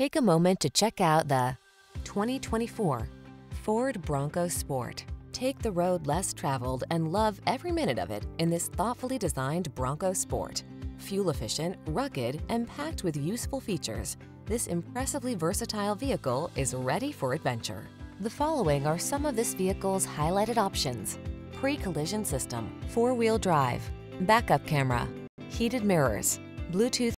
Take a moment to check out the 2024 Ford Bronco Sport. Take the road less traveled and love every minute of it in this thoughtfully designed Bronco Sport. Fuel efficient, rugged, and packed with useful features, this impressively versatile vehicle is ready for adventure. The following are some of this vehicle's highlighted options. Pre-collision system, four-wheel drive, backup camera, heated mirrors, Bluetooth